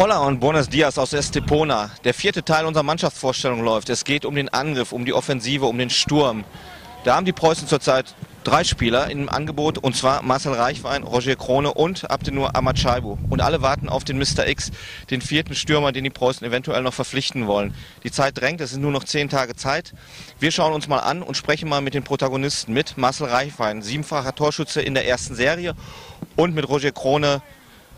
Hola und buenos dias aus Estepona. Der vierte Teil unserer Mannschaftsvorstellung läuft. Es geht um den Angriff, um die Offensive, um den Sturm. Da haben die Preußen zurzeit drei Spieler im Angebot und zwar Marcel Reichwein, Roger Krone und Abdenur Amatschaibu. Und alle warten auf den Mr. X, den vierten Stürmer, den die Preußen eventuell noch verpflichten wollen. Die Zeit drängt, es sind nur noch zehn Tage Zeit. Wir schauen uns mal an und sprechen mal mit den Protagonisten, mit Marcel Reichwein, siebenfacher Torschütze in der ersten Serie und mit Roger Krone,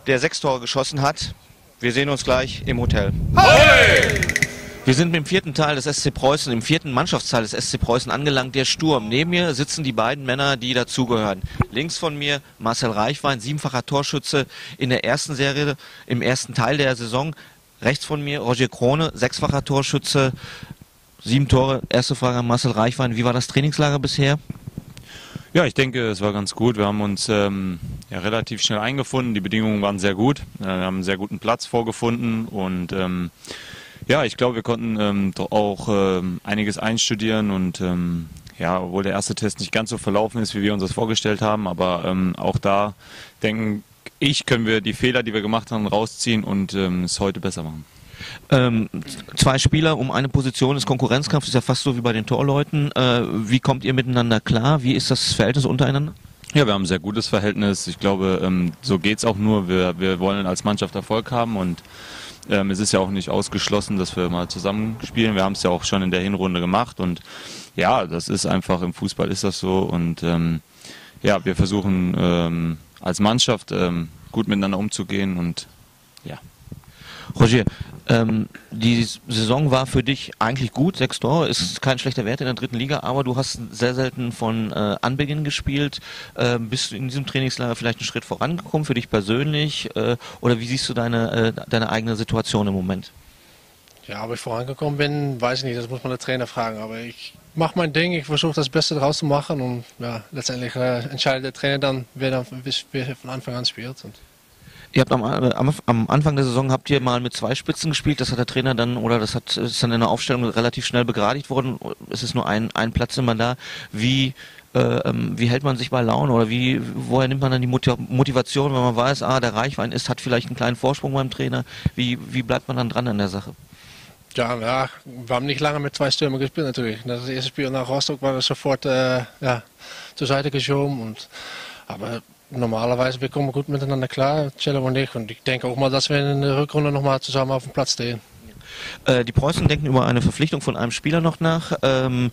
der sechs Tore geschossen hat. Wir sehen uns gleich im Hotel. Hey! Wir sind im vierten Teil des SC Preußen, im vierten Mannschaftsteil des SC Preußen angelangt, der Sturm. Neben mir sitzen die beiden Männer, die dazugehören. Links von mir Marcel Reichwein, siebenfacher Torschütze in der ersten Serie, im ersten Teil der Saison. Rechts von mir Roger Krone, sechsfacher Torschütze, sieben Tore. Erste Frage an Marcel Reichwein, wie war das Trainingslager bisher? Ja, ich denke, es war ganz gut. Wir haben uns ähm, ja, relativ schnell eingefunden. Die Bedingungen waren sehr gut. Äh, wir haben einen sehr guten Platz vorgefunden und ähm, ja, ich glaube, wir konnten ähm, auch ähm, einiges einstudieren und ähm, ja, obwohl der erste Test nicht ganz so verlaufen ist, wie wir uns das vorgestellt haben, aber ähm, auch da denken ich, können wir die Fehler, die wir gemacht haben, rausziehen und es heute besser machen. Ähm, zwei Spieler um eine Position ist Konkurrenzkampf, ist ja fast so wie bei den Torleuten. Äh, wie kommt ihr miteinander klar? Wie ist das Verhältnis untereinander? Ja, wir haben ein sehr gutes Verhältnis. Ich glaube, ähm, so es auch nur. Wir, wir wollen als Mannschaft Erfolg haben und ähm, es ist ja auch nicht ausgeschlossen, dass wir mal zusammen spielen. Wir haben es ja auch schon in der Hinrunde gemacht und ja, das ist einfach im Fußball ist das so und ähm, ja, wir versuchen ähm, als Mannschaft ähm, gut miteinander umzugehen und ja. Roger, ähm, die Saison war für dich eigentlich gut, sechs Tore, ist kein schlechter Wert in der dritten Liga, aber du hast sehr selten von äh, Anbeginn gespielt. Äh, bist du in diesem Trainingslager vielleicht einen Schritt vorangekommen für dich persönlich äh, oder wie siehst du deine, äh, deine eigene Situation im Moment? Ja, ob ich vorangekommen bin, weiß ich nicht, das muss man der Trainer fragen, aber ich mache mein Ding, ich versuche das Beste daraus zu machen und ja, letztendlich äh, entscheidet der Trainer dann, wer dann wer von Anfang an spielt. Und Ihr habt am, am, am, Anfang der Saison habt ihr mal mit zwei Spitzen gespielt. Das hat der Trainer dann oder das hat ist dann in der Aufstellung relativ schnell begradigt worden. Es ist nur ein, ein Platz immer da. Wie äh, ähm, wie hält man sich bei Laune oder wie woher nimmt man dann die Motivation, wenn man weiß, ah der Reichwein ist, hat vielleicht einen kleinen Vorsprung beim Trainer. Wie wie bleibt man dann dran an der Sache? Ja, ja, wir haben nicht lange mit zwei Stürmen gespielt natürlich. Das erste Spiel nach Rostock war wir sofort äh, ja, zur Seite geschoben und aber normalerweise, wir kommen gut miteinander klar, Cello und ich. Und ich denke auch mal, dass wir in der Rückrunde nochmal zusammen auf dem Platz stehen. Die Preußen denken über eine Verpflichtung von einem Spieler noch nach. Ähm,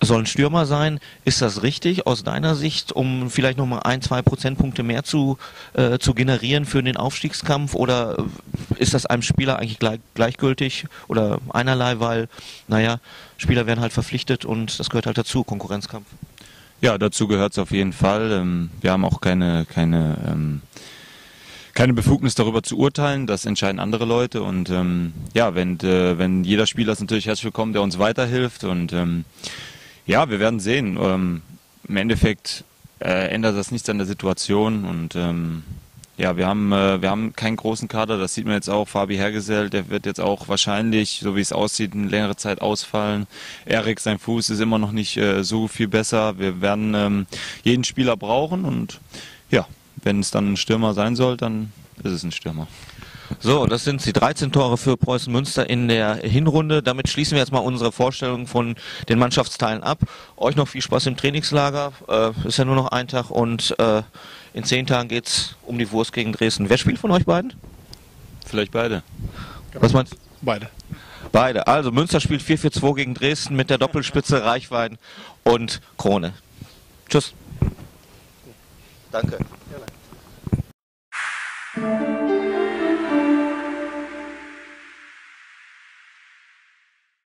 soll ein Stürmer sein. Ist das richtig aus deiner Sicht, um vielleicht nochmal ein, zwei Prozentpunkte mehr zu, äh, zu generieren für den Aufstiegskampf? Oder ist das einem Spieler eigentlich gleich, gleichgültig oder einerlei, weil, naja, Spieler werden halt verpflichtet und das gehört halt dazu, Konkurrenzkampf? Ja, dazu gehört es auf jeden Fall. Ähm, wir haben auch keine, keine, ähm, keine Befugnis darüber zu urteilen. Das entscheiden andere Leute. Und ähm, ja, wenn, äh, wenn jeder Spieler ist natürlich herzlich willkommen, der uns weiterhilft. Und ja, wir werden sehen. Im Endeffekt äh, ändert das nichts an der Situation. Und ja, wir haben, äh, wir haben keinen großen Kader, das sieht man jetzt auch. Fabi Hergesell, der wird jetzt auch wahrscheinlich, so wie es aussieht, eine längere Zeit ausfallen. Erik, sein Fuß ist immer noch nicht äh, so viel besser. Wir werden ähm, jeden Spieler brauchen und ja, wenn es dann ein Stürmer sein soll, dann ist es ein Stürmer. So, das sind die 13 Tore für Preußen Münster in der Hinrunde. Damit schließen wir jetzt mal unsere Vorstellung von den Mannschaftsteilen ab. Euch noch viel Spaß im Trainingslager. Äh, ist ja nur noch ein Tag und äh, in zehn Tagen geht es um die Wurst gegen Dresden. Wer spielt von euch beiden? Vielleicht beide. Was meinst du? Beide. Beide. Also Münster spielt 4-4-2 gegen Dresden mit der Doppelspitze Reichwein und Krone. Tschüss. Danke.